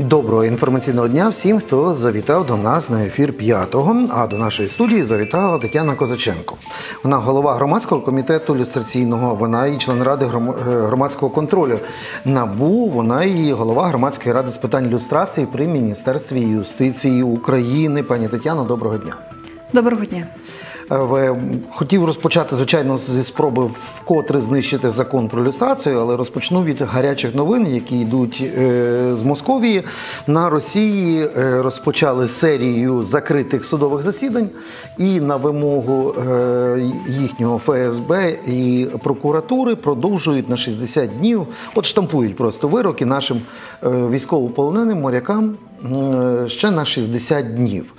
Доброго інформаційного дня всім, хто завітав до нас на ефір п'ятого. А до нашої студії завітала Тетяна Козаченко. Вона голова громадського комітету люстраційного. Вона і член ради е, громадського контролю НАБУ. Вона і голова громадської ради з питань люстрації при міністерстві юстиції України. Пані Тетяно, доброго дня. Доброго дня. Е, Хотів розпочати, звичайно, зі спроби вкотре знищити закон про люстрацію, але розпочну від гарячих новин, які йдуть е, з Московії. На Росії е, розпочали серію закритих судових засідань, і на вимогу їхнього ФСБ і прокуратури продовжують на 60 днів, от штампують просто вироки нашим військовополоненим морякам ще на 60 днів.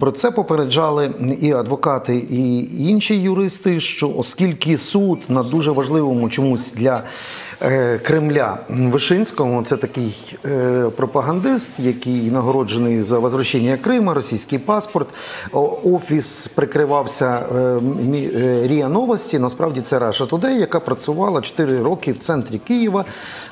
Про це попереджали і адвокати, і інші юристи, що оскільки суд на дуже важливому чомусь для е, Кремля Вишинському, це такий е, пропагандист, який нагороджений за возвращення Крима, російський паспорт. Офіс прикривався е, е, Ріа Новості. Насправді це Раша Today, яка працювала 4 роки в центрі Києва,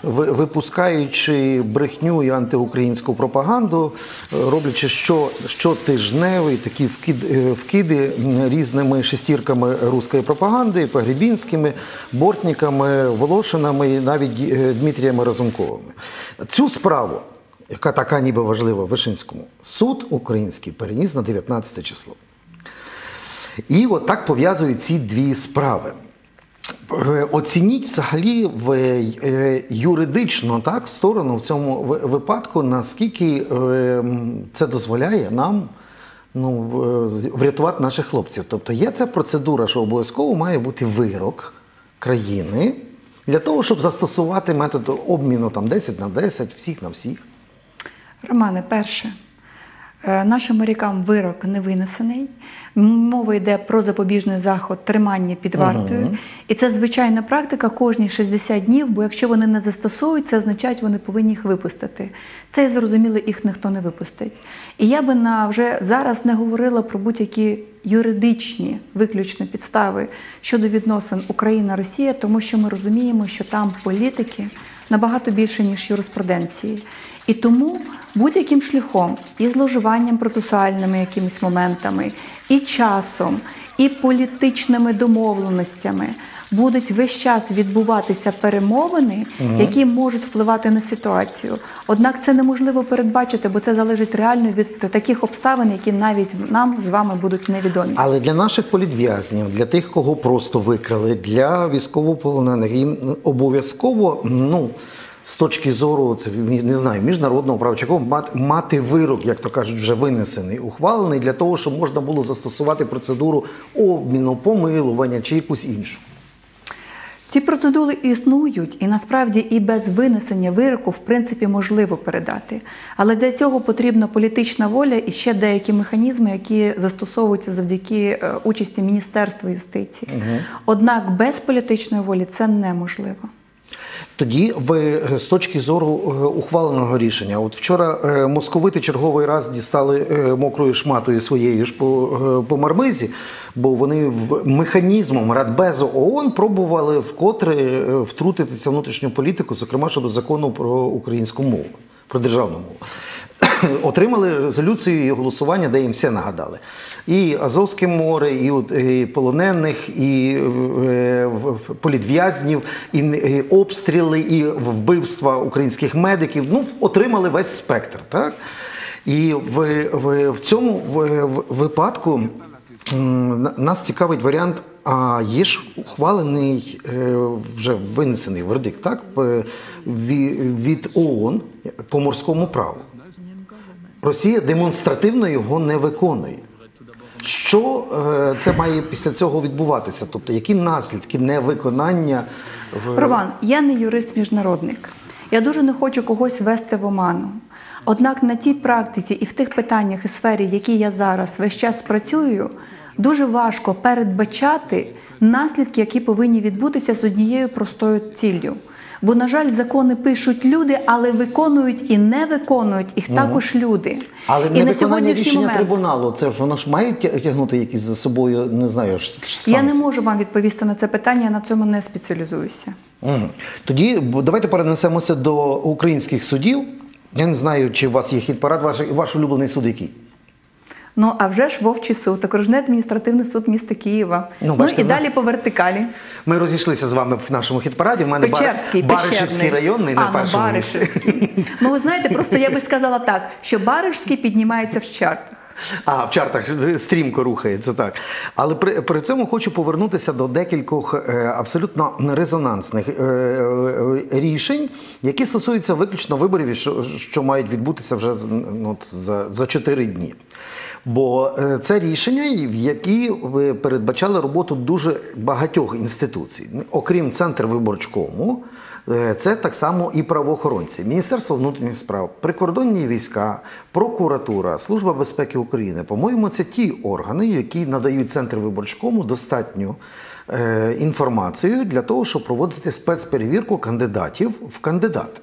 випускаючи брехню і антиукраїнську пропаганду, е, роблячи що, щотижневий такі вкид, е, вкиди різними шестірками руської пропаганди, Погребінськими, Бортниками, Волошинами навіть е, Дмитріями Разумковими. Цю справу, яка така ніби важлива Вишинському, суд український переніс на 19 число. І от так пов'язують ці дві справи. Е, Оцініть взагалі в е, юридично так сторону в цьому випадку, наскільки це дозволяє нам ну, врятувати наших хлопців. Тобто є ця процедура, що обов'язково має бути вирок країни для того, щоб застосувати метод обміну там 10 на 10, всіх на всіх. Романе, перше, нашим морякам вирок не винесений. Мова йде про запобіжний заход тримання під вартою. І це звичайна практика кожні 60 днів, бо якщо вони не застосують, це означає, що вони повинні їх випустити. Це зрозуміло, їх ніхто не випустить. І я би на вже зараз не говорила про будь-які юридичні виключно підстави щодо відносин Україна-Росія, тому що ми розуміємо, що там політики набагато більше, ніж юриспруденції. І тому будь-яким шляхом, і зловживанням процесуальними якимись моментами, і часом, і політичними домовленостями будуть весь час відбуватися перемовини, які можуть впливати на ситуацію. Однак це неможливо передбачити, бо це залежить реально від таких обставин, які навіть нам з вами будуть невідомі. Але для наших політв'язнів, для тих, кого просто викрали, для військовополонених, їм обов'язково, ну. З точки зору, це не знаю, міжнародного права, чи мати, мати вирок, як то кажуть, вже винесений, ухвалений для того, щоб можна було застосувати процедуру обміну, помилування чи якусь іншу. Ці процедури існують, і насправді і без винесення вироку в принципі можливо передати. Але для цього потрібна політична воля і ще деякі механізми, які застосовуються завдяки е, участі Міністерства юстиції. Однак без політичної волі це неможливо. Тоді ви е, з точки зору е, ухваленого рішення, от вчора е, московити черговий раз дістали мокрою шматою своєю ж по, по мармизі, бо вони в механізмом Радбезу ООН пробували вкотре втрутитися внутрішню політику, зокрема щодо закону про українську мову, про державну мову. Отримали резолюцію і голосування, де їм все нагадали. І Азовське море, і, і полонених, і е, політв'язнів, і, і обстріли, і вбивства українських медиків. Ну, отримали весь спектр. Так? І в, в, в цьому в, в, випадку нас цікавить варіант. А є ж ухвалений е, вже винесений вердикт, так від ООН по морському праву. Росія демонстративно його не виконує. Що е, це має після цього відбуватися? Тобто, які наслідки невиконання в Роман, я не юрист-міжнародник. Я дуже не хочу когось вести в оману. Однак на тій практиці і в тих питаннях і сфері, які я зараз весь час працюю, дуже важко передбачати наслідки, які повинні відбутися з однією простою ціллю. Бо, на жаль, закони пишуть люди, але виконують і не виконують їх також люди. але і на сьогоднішній рішення момент трибуналу, це ж воно ж має тягнути якісь за собою, не знаю, ж я не можу вам відповісти на це питання, я на цьому не спеціалізуюся. Тоді давайте перенесемося до українських судів. Я не знаю, чи у вас є хід парад, ваш, ваш улюблений суд який? Ну а вже ж Вовчий суд, окружний адміністративний суд міста Києва. Ну, Ну, і далі по вертикалі. Ми розійшлися з вами в нашому хіт-параді. У мене Бар- Печерський, Баришівський районний на ну, першому місці. Баришівський. Ну, ви знаєте, просто я би сказала так, що Баришський піднімається в чартах. А, в чартах стрімко рухається, так. Але при, при цьому хочу повернутися до декількох е, абсолютно резонансних е, е, рішень, які стосуються виключно виборів, що, що мають відбутися вже ну, за, за 4 дні. Бо е, це рішення, які е, передбачали роботу дуже багатьох інституцій, окрім центр виборчкому. Е, Це так само і правоохоронці, Міністерство внутрішніх справ, прикордонні війська, прокуратура, Служба безпеки України. По-моєму, це ті органи, які надають центр виборчкому достатню інформацію для того, щоб проводити спецперевірку кандидатів в кандидати.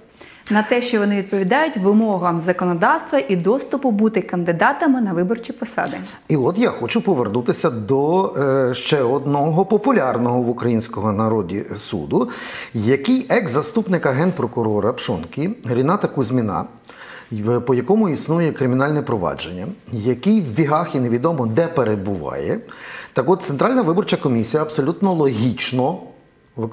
На те, що вони відповідають вимогам законодавства і доступу бути кандидатами на виборчі посади. І от я хочу повернутися до е, ще одного популярного в українському народі суду, який екс-заступника генпрокурора Пшонки Ріната Кузьміна, по якому існує кримінальне провадження, який в бігах і невідомо де перебуває. Так от Центральна виборча комісія абсолютно логічно.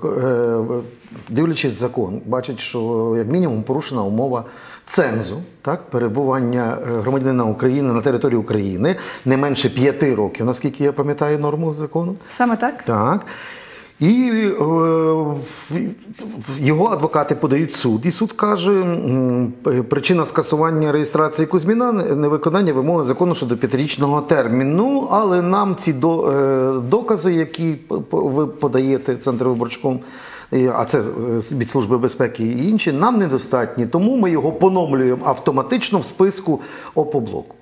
Е, Дивлячись закон, бачить, що як мінімум порушена умова цензу, так, перебування е, громадянина України на території України не менше п'яти років, наскільки я пам'ятаю норму закону. Саме так? Так. І е, його адвокати подають в суд, і суд каже, причина скасування реєстрації Кузьміна невиконання вимоги закону щодо п'ятирічного терміну. Але нам ці е, докази, які ви подаєте Центр виборчком, а це е, від Служби безпеки і інші, нам недостатні. Тому ми його поновлюємо автоматично в списку ОПОБЛОКу.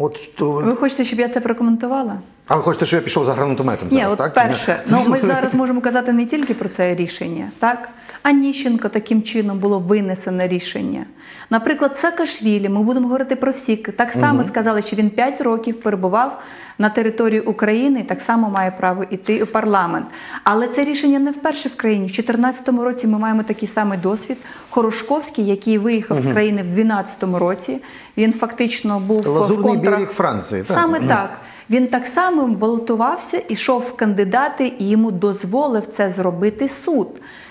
От що Ви хочете, щоб я це прокоментувала? а ви хочете, щоб я пішов за гранатометом Ні, зараз, от так? перше, ну ми зараз можемо казати не тільки про це рішення, так? А Ніщенко таким чином було винесено рішення. Наприклад, Саакашвілі, ми будемо говорити про всіх. Так само сказали, що він 5 років перебував на території України і так само має право йти у парламент. Але це рішення не вперше в країні. В 2014 році ми маємо такий самий досвід. Хорошковський, який виїхав з країни в 2012 році, він фактично був Лазурний в контрах... берег Франції, так? Саме Мгм. так. Він так само балотувався, ішов в кандидати, і йому дозволив це зробити суд.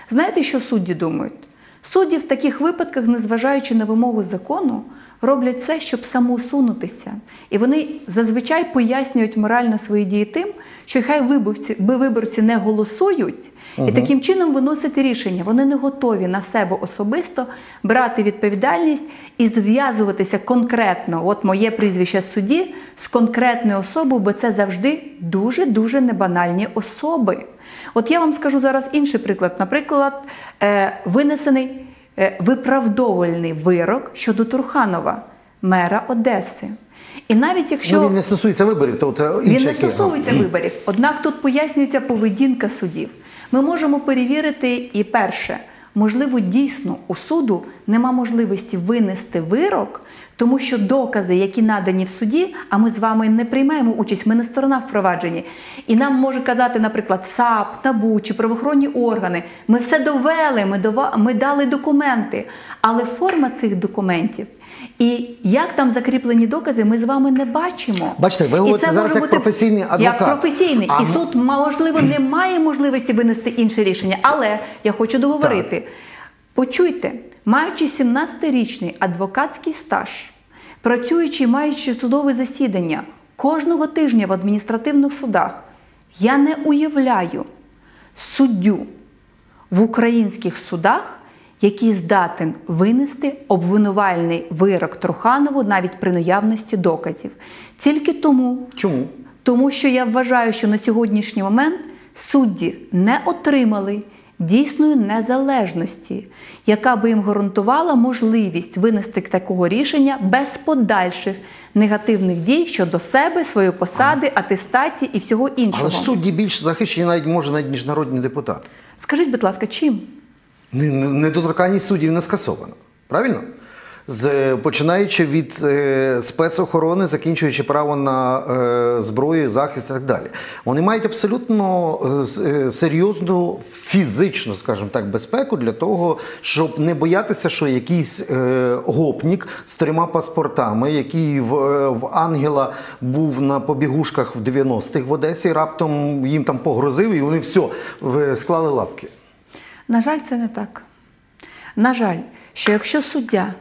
Знаєте, що судді думають? Судді в таких випадках, незважаючи на вимогу закону, роблять все, щоб самоусунутися. І вони зазвичай пояснюють морально свої дії тим, що хай виборці, виборці не голосують, і таким чином виносять рішення. Вони не готові на себе особисто брати відповідальність і зв'язуватися конкретно, от моє прізвище судді, з конкретною особою, бо це завжди дуже-дуже небанальні особи. От я вам скажу зараз інший приклад. Наприклад, е, винесений виправдовувальний вирок щодо Турханова, мера Одеси. І навіть якщо Ну, він не стосується виборів, то це він не стосується виборів. Однак тут пояснюється поведінка судів. Ми можемо перевірити і перше, можливо, дійсно у суду нема можливості винести вирок, тому що докази, які надані в суді, а ми з вами не приймаємо участь, ми не сторона в провадженні. І нам може казати, наприклад, САП, НАБУ чи правоохоронні органи. Ми все довели, ми, дали документи. Але форма цих документів і як там закріплені докази, ми з вами не бачимо. Бачите, ви говорите зараз як професійний адвокат. Як професійний. А і суд, можливо, не має можливості винести інше рішення. Але я хочу договорити. Почуйте, маючи 17-річний адвокатський стаж, працюючи, маючи судове засідання кожного тижня в адміністративних судах, я не уявляю суддю в українських судах, який здатен винести обвинувальний вирок Труханову навіть при наявності доказів. Тільки тому, Чому? тому що я вважаю, що на сьогоднішній момент судді не отримали дійсної незалежності, яка би їм гарантувала можливість винести такого рішення без подальших негативних дій щодо себе, своєї посади, атестації і всього іншого. Але ж судді більш захищені навіть може навіть ніж народні депутати. Скажіть, будь ласка, чим? Не- не- Недоторканність суддів не скасована. Правильно? з починаючи від е, спецохорони, закінчуючи право на е, зброю, захист і так далі. Вони мають абсолютно е, е, серйозну фізичну, скажімо так, безпеку для того, щоб не боятися, що якийсь е, гопнік з трьома паспортами, який в, е, в Ангела був на побігушках в 90-х в Одесі, раптом їм там погрозив, і вони все склали лапки. На жаль, це не так. На жаль, що якщо суддя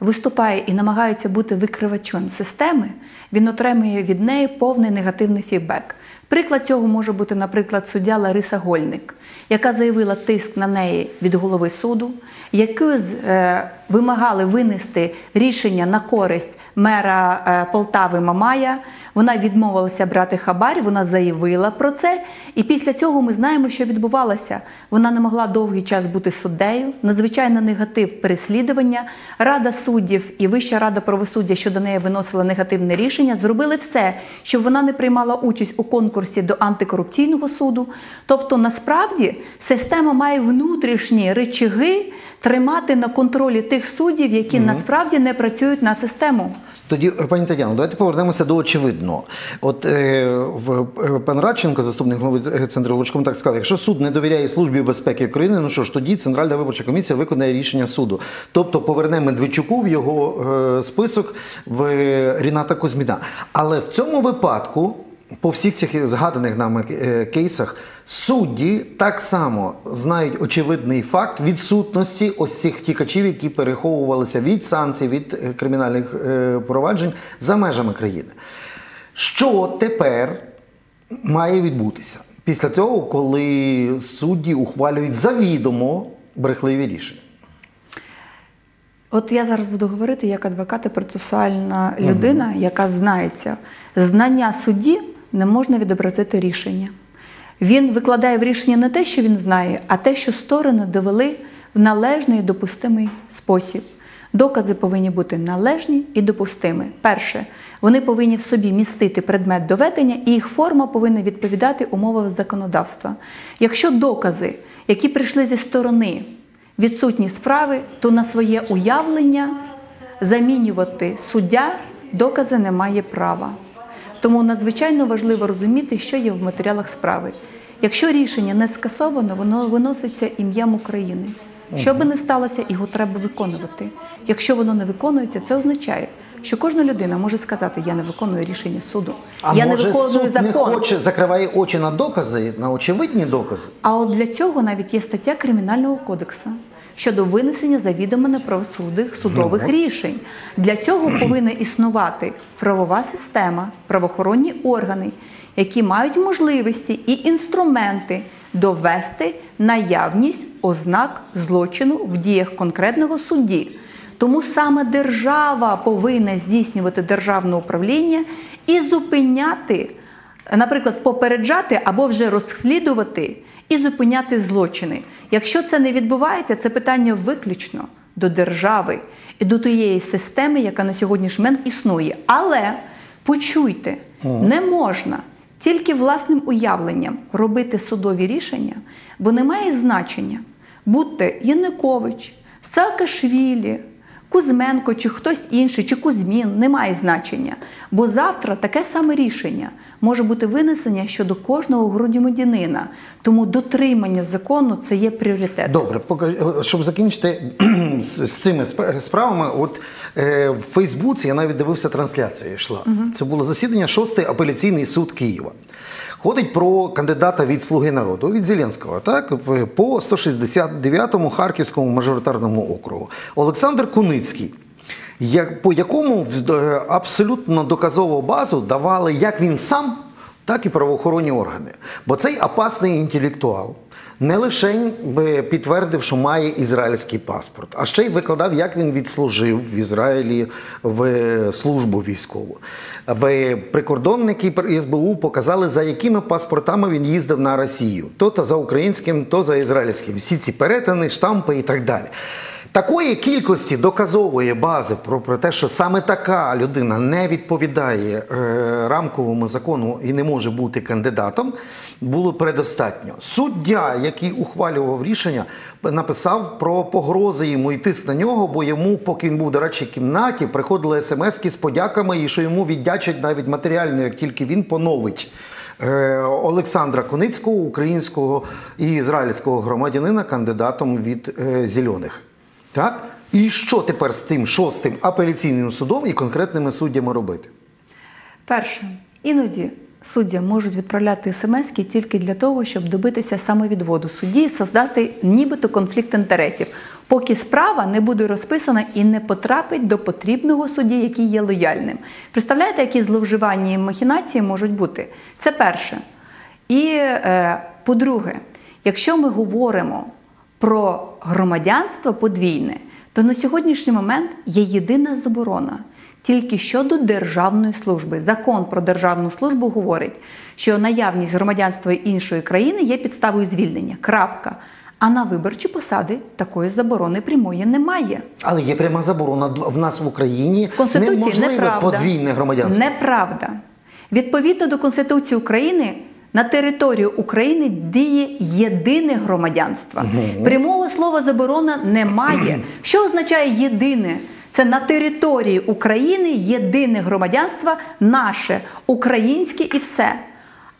виступає і намагається бути викривачем системи, він отримує від неї повний негативний фідбек. Приклад цього може бути, наприклад, суддя Лариса Гольник, яка заявила тиск на неї від голови суду, якою е, вимагали винести рішення на користь мера е, Полтави Мамая. Вона відмовилася брати хабар, вона заявила про це. І після цього ми знаємо, що відбувалося. Вона не могла довгий час бути суддею, надзвичайно негатив переслідування. Рада суддів і Вища рада правосуддя щодо неї виносила негативне рішення, зробили все, щоб вона не приймала участь у конкурсі до антикорупційного суду. Тобто, насправді, система має внутрішні речаги тримати на контролі тих суддів, які насправді не працюють на систему. Тоді, пані Тетяно, давайте повернемося до очевидного. От е, в, е, пан Радченко, заступник голови центру Лучком, так сказав: якщо суд не довіряє службі безпеки України, ну що ж, тоді Центральна виборча комісія виконає рішення суду. Тобто поверне Медведчуку в його е, список в Ріната Кузьміна. Але в цьому випадку. По всіх цих згаданих нами е, кейсах судді так само знають очевидний факт відсутності ось цих втікачів, які переховувалися від санкцій, від е, кримінальних е, проваджень за межами країни. Що тепер має відбутися після цього, коли судді ухвалюють завідомо брехливі рішення? От я зараз буду говорити як адвокат і процесуальна людина, яка знається. Знання судді не можна відобразити рішення. Він викладає в рішення не те, що він знає, а те, що сторони довели в належний і допустимий спосіб. Докази повинні бути належні і допустимі. Перше, вони повинні в собі містити предмет доведення, і їх форма повинна відповідати умовам законодавства. Якщо докази, які прийшли зі сторони, відсутні справи, то на своє уявлення замінювати суддя докази не має права. Тому надзвичайно важливо розуміти, що є в матеріалах справи. Якщо рішення не скасовано, воно виноситься ім'ям України. Що би не сталося, його треба виконувати. Якщо воно не виконується, це означає, що кожна людина може сказати: Я не виконую рішення суду, А я може не виконую суд не хоче, закриває очі на докази, на очевидні докази? А от для цього навіть є стаття Кримінального кодексу щодо винесення завідомо неправосудних судових рішень. Для цього повинна існувати правова система, правоохоронні органи, які мають можливості і інструменти довести наявність ознак злочину в діях конкретного судді. Тому саме держава повинна здійснювати державне управління і зупиняти наприклад, попереджати або вже розслідувати і зупиняти злочини. Якщо це не відбувається, це питання виключно до держави і до тієї системи, яка на сьогоднішній момент існує. Але почуйте, не можна тільки власним уявленням робити судові рішення, бо немає значення будьте Янукович, Саакашвілі, Кузьменко чи хтось інший, чи Кузьмін, не має значення. Бо завтра таке саме рішення може бути винесення щодо кожного громадянина. Тому дотримання закону це є пріоритет. Добре, поки- щоб закінчити з, з цими сп- справами, от е, в Фейсбуці я навіть дивився трансляція. Йшла. Це було засідання 6-й апеляційний суд Києва. Ходить про кандидата від Слуги народу від Зеленського, так по 169-му Харківському мажоритарному округу. Олександр Куницький. як- по якому е, абсолютно доказову базу давали як він сам, так і правоохоронні органи. Бо цей опасний інтелектуал не лише підтвердив, що має ізраїльський паспорт, а ще й викладав, як він відслужив в Ізраїлі в службу військову. Прикордонники СБУ показали, за якими паспортами він їздив на Росію: то, то за українським, то за ізраїльським. Всі ці перетини, штампи і так далі. Такої кількості доказової бази про, про те, що саме така людина не відповідає е, рамковому закону і не може бути кандидатом, було предостатньо. Суддя, який ухвалював рішення, написав про погрози йому і тиск на нього, бо йому, поки він був до речі, в кімнаті, приходили смски з подяками, і що йому віддячать навіть матеріально, як тільки він поновить. Е, Олександра Коницького, українського і ізраїльського громадянина, кандидатом від е, зелених. Так? І що тепер з тим шостим апеляційним судом і конкретними суддями робити? Перше, іноді суддям можуть відправляти смс тільки для того, щоб добитися самовідводу судді і создати нібито конфлікт інтересів, поки справа не буде розписана і не потрапить до потрібного судді, який є лояльним. Представляєте, які зловживання і махінації можуть бути? Це перше. І е, по-друге, якщо ми говоримо про громадянство подвійне, то на сьогоднішній момент є єдина заборона. Тільки щодо державної служби. Закон про державну службу говорить, що наявність громадянства іншої країни є підставою звільнення. Крапка. А на виборчі посади такої заборони прямої немає. Але є пряма заборона в нас в Україні. В Конституції неможливе неправда. подвійне громадянство. Неправда. Відповідно до Конституції України на територію України діє єдине громадянство. Прямого слова заборона немає. Що означає єдине? Це на території України єдине громадянство наше, українське і все.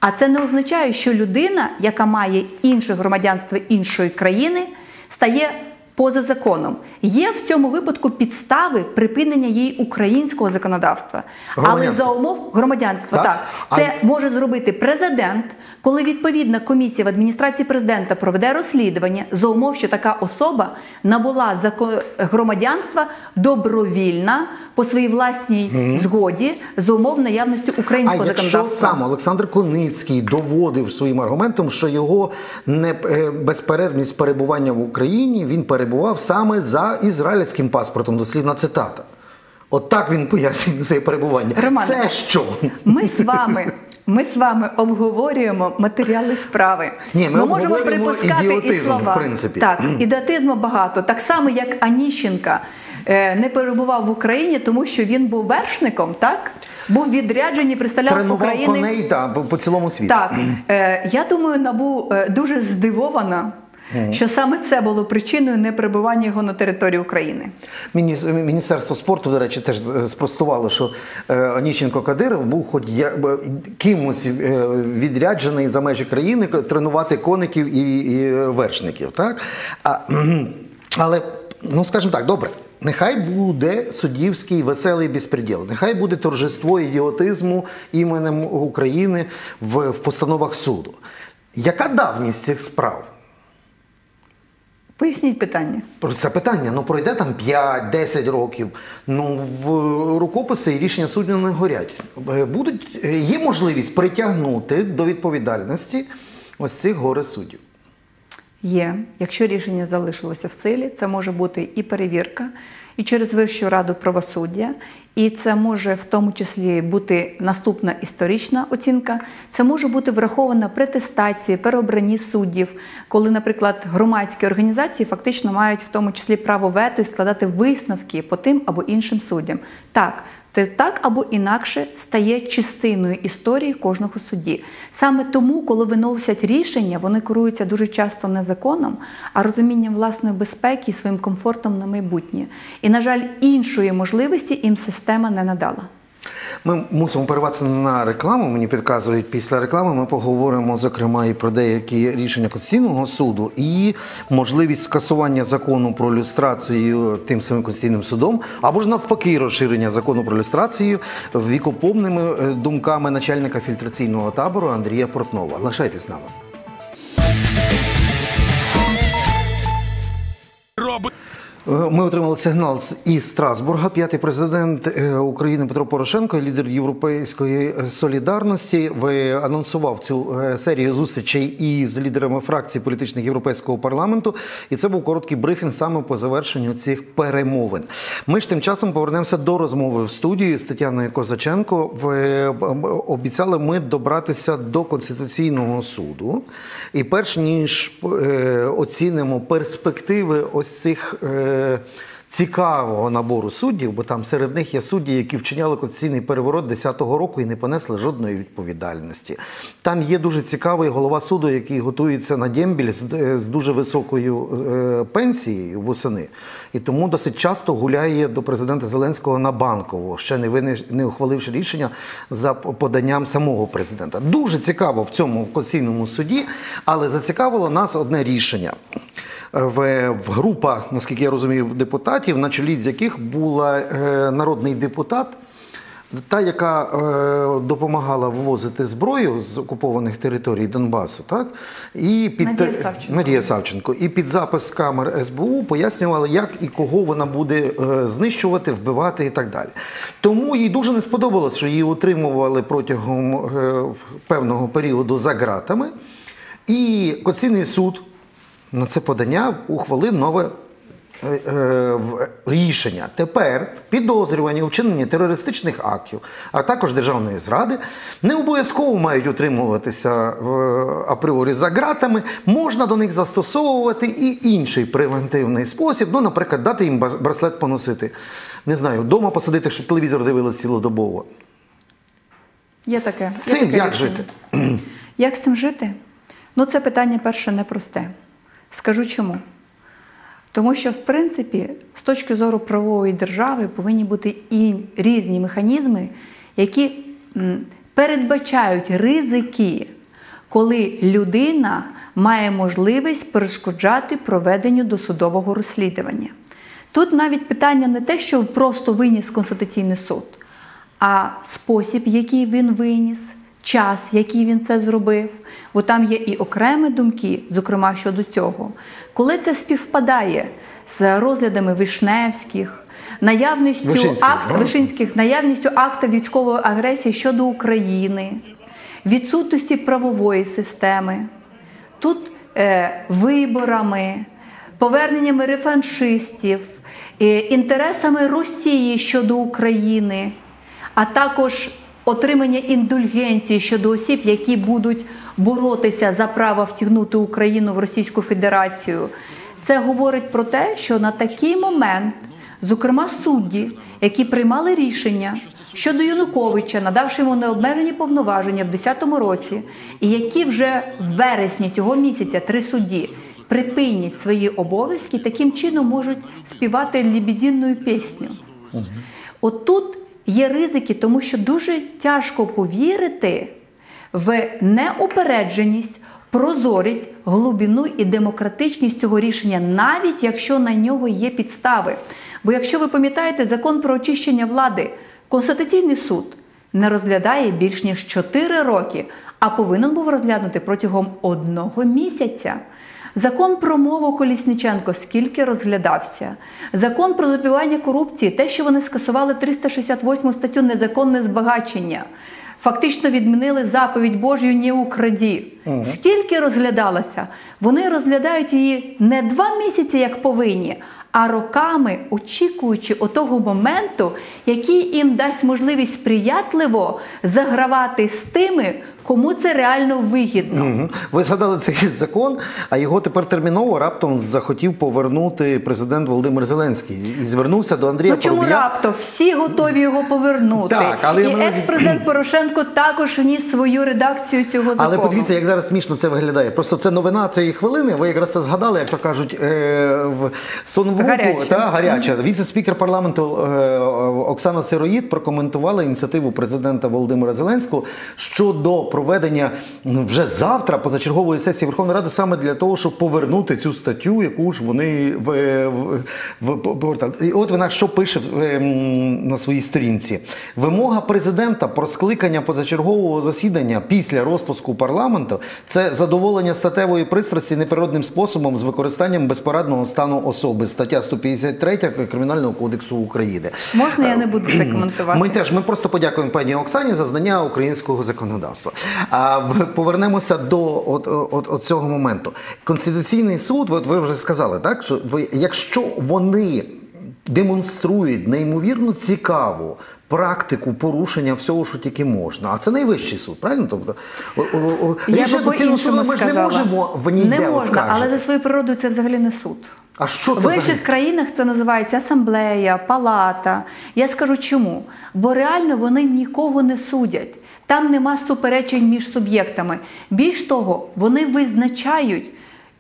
А це не означає, що людина, яка має інше громадянство іншої країни, стає поза законом. Є в цьому випадку підстави припинення її українського законодавства. Але за умов громадянства, Так. так, це А- може зробити президент, коли відповідна комісія в адміністрації президента проведе розслідування за умов, що така особа набула громадянства добровільна по своїй власній згоді за умов наявності А українського якщо законодавства. сам Олександр Коницький доводив своїм аргументом, що його не е, безперервність перебування в Україні він перебував саме за ізраїльським паспортом, дослівна цитата. От так він пояснює це перебування. Романе, це що? Ми з вами. Ми з вами обговорюємо матеріали справи. Ні, ми можемо обговорюємо припускати і слова. в принципі. Так, ідіотизму багато. Так само, як Аніщенка е, не перебував в Україні, тому що він був вершником, так? Був відряджений, представляв Тренував Україну. коней та, по, по цілому світу. Так, е, я думаю, набу е, дуже здивована, що саме це було причиною неперебування його на території України. Мініс- Міністерство спорту, до речі, теж е, спростувало, що е, Оніщенко Кадиров був хоч кимось е, відряджений за межі країни тренувати коників і, і вершників. Так? А, але, ну скажімо так, добре. Нехай буде суддівський веселий безпреділ, нехай буде торжество ідіотизму іменем України в, в постановах суду. Яка давність цих справ? Поясніть питання. Про це питання. Ну пройде там 5-10 років. Ну в рукописи і рішення суддів не горять. Е, Будуть е, є можливість притягнути до відповідальності ось цих горе суддів. Є, якщо рішення залишилося в силі, це може бути і перевірка, і через Вищу раду правосуддя, і це може в тому числі бути наступна історична оцінка. Це може бути врахована при тестації, переобранні суддів, коли, наприклад, громадські організації фактично мають в тому числі право вето і складати висновки по тим або іншим суддям. Так, це так або інакше стає частиною історії кожного судді. Саме тому, коли виносять рішення, вони керуються дуже часто не законом, а розумінням власної безпеки і своїм комфортом на майбутнє. І, на жаль, іншої можливості їм система не надала. Ми мусимо перерватися на рекламу. Мені підказують після реклами. Ми поговоримо зокрема і про деякі рішення Конституційного суду і можливість скасування закону про люстрацію тим самим Конституційним судом, або ж навпаки, розширення закону про люстрацію вікоповними думками начальника фільтраційного табору Андрія Портнова. Лишайтесь з нами. Ми отримали сигнал із Страсбурга. П'ятий президент е, України Петро Порошенко, лідер Європейської солідарності, ви анонсував цю е, серію зустрічей із лідерами фракцій політичних європейського парламенту. І це був короткий брифінг саме по завершенню цих перемовин. Ми ж тим часом повернемося до розмови в студії з Тетяною Козаченко. Е, обіцяли ми добратися до конституційного суду. І перш ніж е, оцінимо перспективи ось цих. Цікавого набору суддів, бо там серед них є судді, які вчиняли конституційний переворот 10-го року і не понесли жодної відповідальності. Там є дуже цікавий голова суду, який готується на дембіль з, е, дуже високою е, пенсією восени, і тому досить часто гуляє до президента Зеленського на банкову, ще не вини- не ухваливши рішення за поданням самого президента. Дуже цікаво в цьому конституційному суді, але зацікавило нас одне рішення. В, в група, наскільки я розумію, депутатів, на чолі з яких була е, народний депутат, та, яка е, допомагала ввозити зброю з окупованих територій Донбасу, так? І під Надія Савченко. Надія Савченко. І під запис камер СБУ пояснювала, як і кого вона буде е, знищувати, вбивати і так далі. Тому їй дуже не сподобалось, що її утримували протягом е, певного періоду за ґратами. І Конституційний суд на це подання ухвалив нове е, е, рішення. Тепер підозрювані у вчиненні терористичних актів, а також державної зради, не обов'язково мають утримуватися в, апріорі за ґратами. Можна до них застосовувати і інший превентивний спосіб. Ну, наприклад, дати їм браслет поносити. Не знаю, вдома посадити, щоб телевізор дивилися цілодобово. Є таке. З є цим таке як рішення. жити? Як з цим жити? Ну, це питання перше непросте. Скажу чому. Тому що, в принципі, з точки зору правової держави повинні бути і різні механізми, які передбачають ризики, коли людина має можливість перешкоджати проведенню досудового розслідування. Тут навіть питання не те, що просто виніс Конституційний суд, а спосіб, який він виніс, час, який він це зробив, бо там є і окремі думки, зокрема щодо цього. Коли це співпадає з розглядами Вишневських, наявністю Вишинських, акт да? Вишинських, наявністю акта військової агресії щодо України, відсутності правової системи, тут е, виборами, поверненнями рефаншистів, е, інтересами Росії щодо України, а також отримання індульгенції щодо осіб, які будуть боротися за право втягнути Україну в Російську Федерацію. Це говорить про те, що на такий момент, зокрема судді, які приймали рішення щодо Януковича, надавши йому необмежені повноваження в 2010 році, і які вже в вересні цього місяця три судді припинять свої обов'язки, таким чином можуть співати лібідінну пісню. От тут є ризики, тому що дуже тяжко повірити в неупередженість, прозорість, глибину і демократичність цього рішення, навіть якщо на нього є підстави. Бо якщо ви пам'ятаєте закон про очищення влади, Конституційний суд не розглядає більш ніж 4 роки, а повинен був розглянути протягом одного місяця. Закон про мову Колісниченко скільки розглядався. Закон про запівання корупції, те, що вони скасували 368 статтю незаконне збагачення. Фактично відмінили заповідь Божю не украді. Скільки розглядалося? Вони розглядають її не два місяці, як повинні, а роками очікуючи отого моменту, який їм дасть можливість сприятливо загравати з тими, кому це реально вигідно. Мгм. Ви згадали цей закон, а його тепер терміново раптом захотів повернути президент Володимир Зеленський і звернувся до Андрія Ну чому Парубія. раптом всі готові його повернути? Так, але і екс-президент Порошенко також вніс свою редакцію цього закону. Але подивіться, як зараз смішно це виглядає. Просто це новина цієї хвилини. Ви якраз це згадали, як то кажуть, е, в Сонвуку Гаряче. та гаряча. Віце-спікер парламенту е, Оксана Сироїд прокоментувала ініціативу президента Володимира Зеленського щодо проведення вже завтра позачергової сесії Верховної Ради саме для того, щоб повернути цю статтю, яку ж вони в, в, в повертали. І от вона що пише е, на своїй сторінці: вимога президента про скликання позачергового засідання після розпуску парламенту це задоволення статевої пристрасті неприродним способом з використанням безпорадного стану особи. Стаття 153 Кримінального кодексу України. Можна я не буду це коментувати? Ми теж ми просто подякуємо пані Оксані за знання українського законодавства. А повернемося до от, от, от цього моменту. Конституційний суд, от ви вже сказали, так що ви, якщо вони демонструють неймовірно цікаву практику порушення всього, що тільки можна. А це найвищий суд, правильно? Тобто, рішення Конституційного суду ми ж не можемо в ніде не можна, оскаржити. але за своєю природою це взагалі не суд. А що це В інших взагалі? країнах це називається асамблея, палата. Я скажу чому. Бо реально вони нікого не судять. Там нема суперечень між суб'єктами. Більш того, вони визначають.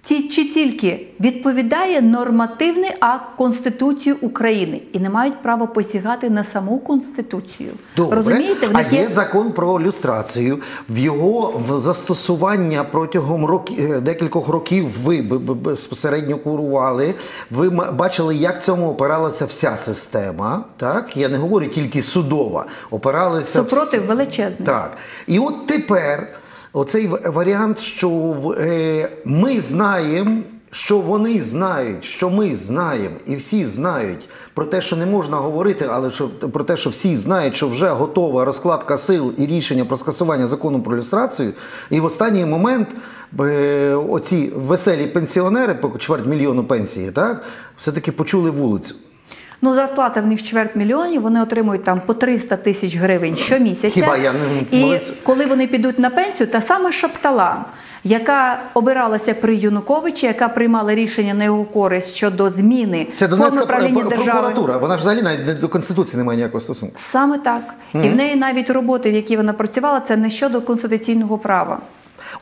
Чи тільки відповідає нормативний акт Конституції України і не мають права посягати на саму Конституцію. Добре. Розумієте, в а них є закон про люстрацію. В його застосування протягом років декількох років ви безпосередньо курували. Ви бачили, як цьому опиралася вся система. Так я не говорю тільки судова, опиралися супротив всі- величезний. Так. І от тепер оцей варіант, що е, ми знаємо. Що вони знають, що ми знаємо, і всі знають про те, що не можна говорити, але що про те, що всі знають, що вже готова розкладка сил і рішення про скасування закону про люстрацію. І в останній момент е, оці веселі пенсіонери, по чверть мільйону пенсії, так все-таки почули вулицю. Ну, зарплата в них чверть мільйонів, вони отримують там по 300 тисяч гривень щомісяця. Хіба я не І коли вони підуть на пенсію, та сама Шаптала, яка обиралася при Януковичі, яка приймала рішення на його користь щодо зміни Це форми Донецька правління пр- держави. прокуратура. Вона ж взагалі навіть до конституції не має ніякого стосунку. Саме так. І в неї навіть роботи, в якій вона працювала, це не щодо конституційного права.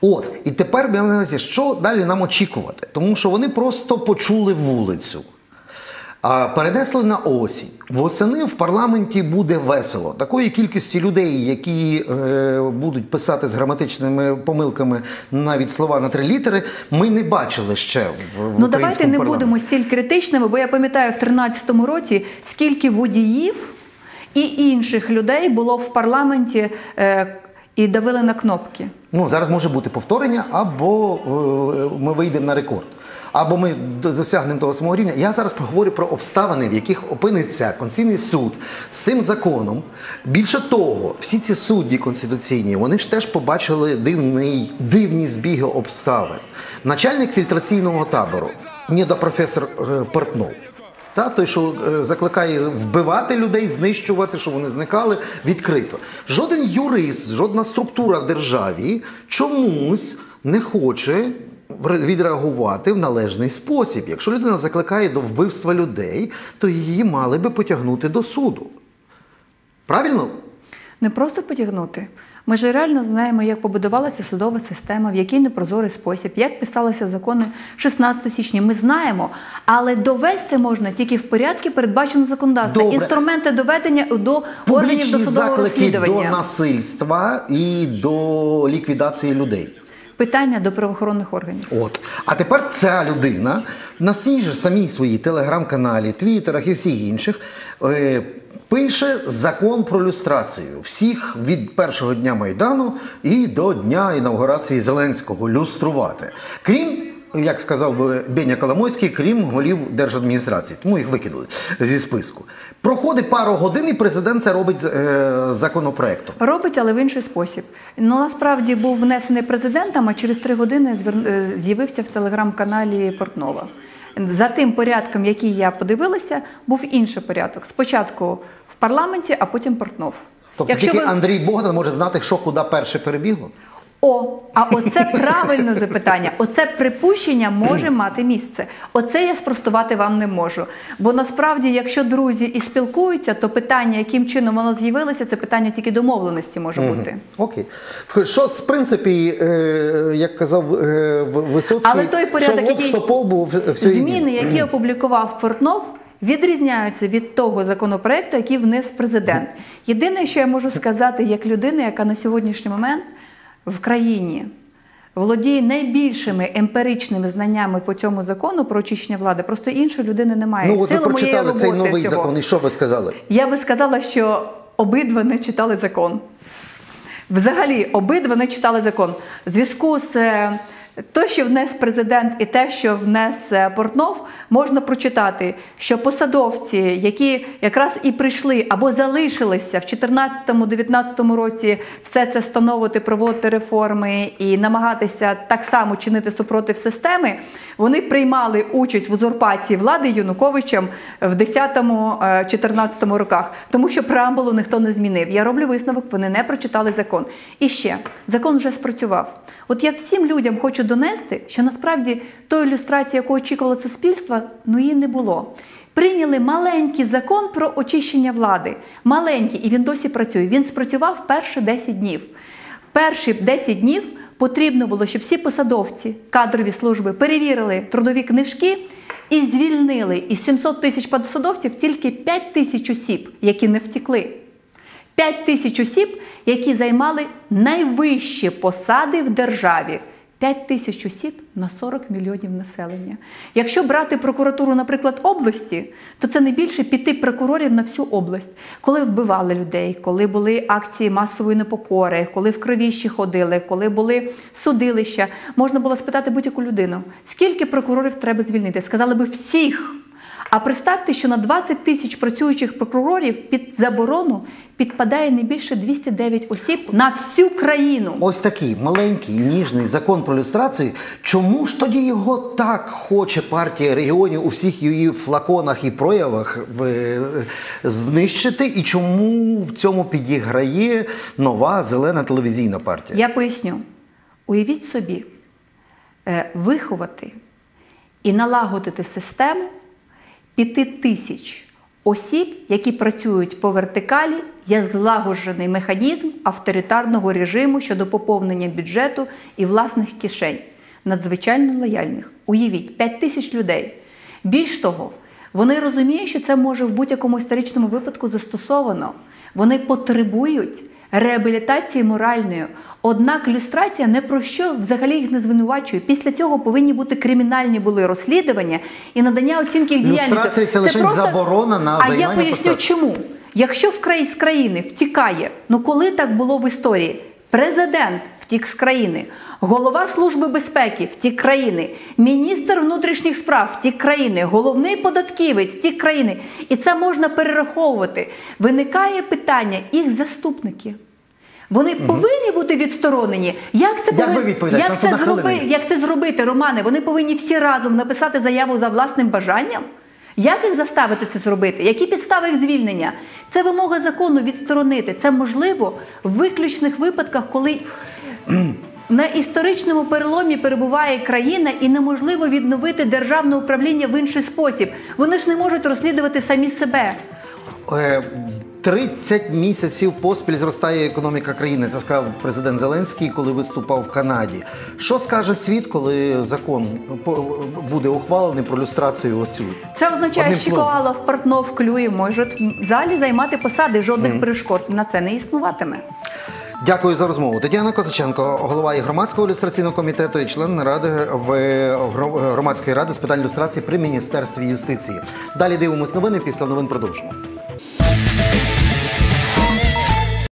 От, і тепер я на увазі, що далі нам очікувати? Тому що вони просто почули вулицю. А перенесли на осінь. Восени в парламенті буде весело. Такої кількості людей, які е, будуть писати з граматичними помилками навіть слова на три літери, ми не бачили ще в, в Ну давайте не парламенті. будемо стіль критичними, бо я пам'ятаю в 2013 році, скільки водіїв і інших людей було в парламенті е, і давили на кнопки. Ну, зараз може бути повторення, або е, ми вийдемо на рекорд, або ми досягнемо того самого рівня. Я зараз проговорю про обставини, в яких опиниться Конституційний суд з цим законом. Більше того, всі ці судді конституційні, вони ж теж побачили дивний, дивні збіги обставин. Начальник фільтраційного табору, недопрофесор е, Портнов. Та, той, що е, закликає вбивати людей, знищувати, щоб вони зникали відкрито. Жоден юрист, жодна структура в державі чомусь не хоче відреагувати в належний спосіб. Якщо людина закликає до вбивства людей, то її мали би потягнути до суду. Правильно? Не просто потягнути. Ми ж реально знаємо, як побудувалася судова система, в який непрозорий спосіб, як писалися закони 16 січня. Ми знаємо, але довести можна тільки в порядку, передбачено законодавством. Добре. Інструменти доведення до органів Публічні досудового заклики до насильства і до ліквідації людей. Питання до правоохоронних органів. От. А тепер ця людина на цій же самій своїй телеграм-каналі, твіттерах і всіх інших е, пише закон про люстрацію всіх від першого дня Майдану і до дня інаугурації Зеленського люструвати. Крім. Як сказав би Беня Коломойський, крім голів держадміністрації, тому їх викинули зі списку. Проходить пару годин, і президент це робить е, законопроектом. Робить, але в інший спосіб. Ну насправді був внесений президентом, а через три години е, з'явився в телеграм-каналі Портнова. За тим порядком, який я подивилася, був інший порядок. Спочатку в парламенті, а потім Портнов. Тобто тільки Андрій Богдан може знати, що куди перше перебігло. О, а оце правильне запитання. Оце припущення може мати місце. Оце я спростувати вам не можу. Бо насправді, якщо друзі і спілкуються, то питання, яким чином воно з'явилося, це питання тільки домовленості може бути. Окей. Що, в принципі, е, як казав е, Висоцький, Але той порядок, що який- що пол був, все Зміни, які опублікував Портнов, відрізняються від того законопроекту, який внес президент. Єдине, що я можу сказати, як людина, яка на сьогоднішній момент в країні володіє найбільшими емпіричними знаннями по цьому закону про очищення влади, просто іншої людини немає. Ну, от ви прочитали цей новий всього. закон, і що ви сказали? Я би сказала, що обидва не читали закон. Взагалі, обидва не читали закон. В зв'язку з е, те, що внес президент, і те, що внес е, Портнов, можна прочитати, що посадовці, які якраз і прийшли або залишилися в 2014-2019 році все це становити, проводити реформи і намагатися так само чинити супротив системи, вони приймали участь в узурпації влади Януковичем в 10-14 роках, тому що преамбулу ніхто не змінив. Я роблю висновок, вони не прочитали закон. І ще закон вже спрацював. От я всім людям хочу донести, що насправді тої ілюстрації, яку очікувало суспільство, ну її не було. Прийняли маленький закон про очищення влади. Маленький, і він досі працює. Він спрацював перші 10 днів. Перші 10 днів потрібно було, щоб всі посадовці кадрові служби перевірили трудові книжки і звільнили із 700 тисяч посадовців тільки 5 тисяч осіб, які не втекли. 5 тисяч осіб, які займали найвищі посади в державі. 5 тисяч осіб на 40 мільйонів населення. Якщо брати прокуратуру, наприклад, області, то це не більше п'яти прокурорів на всю область. Коли вбивали людей, коли були акції масової непокори, коли в кровіщі ходили, коли були судилища, можна було спитати будь-яку людину, скільки прокурорів треба звільнити? Сказали би всіх. А представте, що на 20 тисяч працюючих прокурорів під заборону підпадає не більше 209 осіб на всю країну. Ось такий маленький ніжний закон про люстрацію. Чому ж тоді його так хоче партія регіонів у всіх її флаконах і проявах е, знищити? І чому в цьому підіграє нова зелена телевізійна партія? Я поясню. Уявіть собі, е, виховати і налагодити систему п'яти тисяч осіб, які працюють по вертикалі, є злагоджений механізм авторитарного режиму щодо поповнення бюджету і власних кишень, надзвичайно лояльних. Уявіть, 5 тисяч людей. Більш того, вони розуміють, що це може в будь-якому історичному випадку застосовано. Вони потребують реабілітації моральної. Однак люстрація не про що взагалі їх не звинувачує. Після цього повинні бути кримінальні були розслідування і надання оцінки їх діяльності. Люстрація – це лише заборона на А я поясню, посад. чому. Якщо в край з країни втікає, ну коли так було в історії? Президент втік з країни, голова Служби безпеки втік країни, міністр внутрішніх справ втік країни, головний податківець втік країни. І це можна перераховувати. Виникає питання їх заступники. Вони повинні бути відсторонені. Як це Як ви повин- відповідаєте? Як це, одна зроби... Як це зробити, Романе? Вони повинні всі разом написати заяву за власним бажанням. Як їх заставити це зробити? Які підстави їх звільнення? Це вимога закону відсторонити. Це можливо в виключних випадках, коли на історичному переломі перебуває країна і неможливо відновити державне управління в інший спосіб. Вони ж не можуть розслідувати самі себе. Е, 30 місяців поспіль зростає економіка країни. Це сказав президент Зеленський, коли виступав в Канаді. Що скаже світ, коли закон буде ухвалений про люстрацію оцю? Це означає, що. Ковалов, Портнов, Клюєв можуть в залі займати посади. Жодних перешкод на це не існуватиме. Дякую за розмову. Тетяна Козаченко, голова і громадського ілюстраційного комітету і член ради в гро- громадської ради з питань люстрації при міністерстві юстиції. Далі дивимось новини. Після новин продовжимо.